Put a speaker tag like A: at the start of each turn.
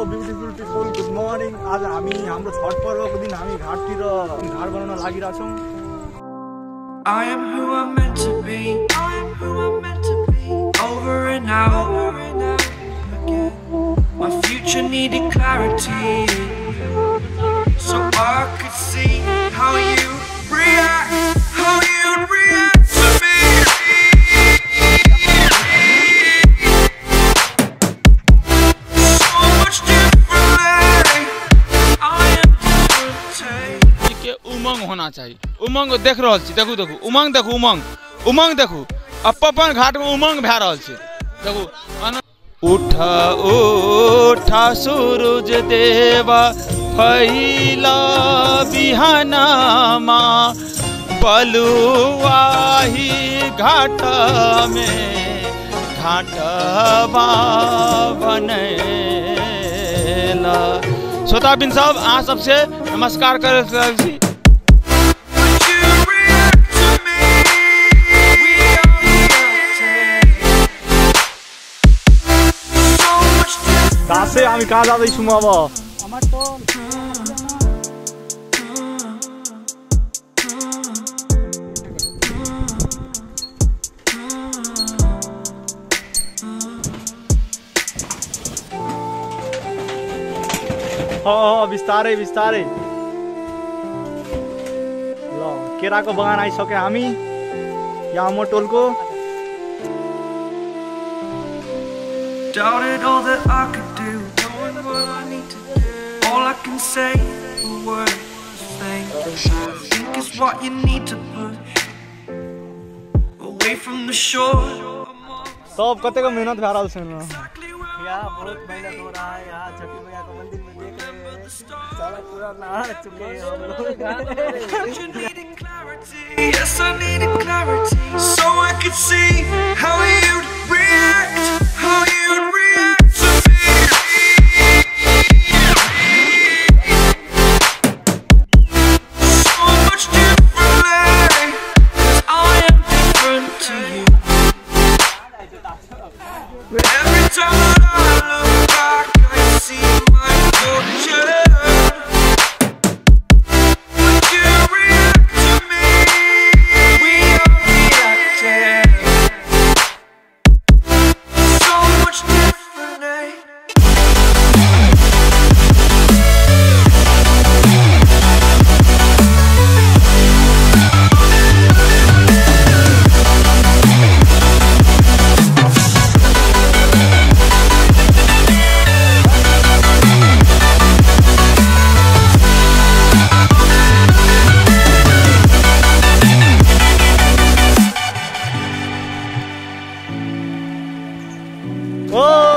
A: Beautiful people good morning आज हामी हाम्रो छठ पर्वको दिन हामी घाटतिर घाट बनाउन लागिरहेछौँ
B: I am who I'm meant to be. I am who I'm meant to be. Over and out, over and out again. My future needed clarity, so I could
C: उमंग होना चाहिए। उमंग देख रहल देखू देखू। उमंग देखू, उमंग। उमंग देखू। अपन घाट में उमंग भए रहल देखू उठ उठ सूरज देवा, फैला बिहानमा बलुआही घाट में घाटवा बनेला। श्रोता बिन साहब अहाँ सबसे नमस्कार कर
B: different.
A: खासै हामी कहाँ जाँदैछौँ अब अँ, अँ, बिस्तारै बिस्तारै ल केराको बगान आइसक्यो हामी यहाँ मोटोलको
B: Doubted all that I could can say, the word thank you. I think is what you need to put away from the shore.
A: सब कतिको मेहनत भएर आउँछ नि
B: Exactly where
D: यहाँ बहुत मेहनत हो रहा है यहाँ छठी मैया को मंदिर में देख रहे हैं सारा पूरा नहा चुके हैं हम लोग
B: you needed clarity. Yes, I needed clarity. So I could see how you'd 와.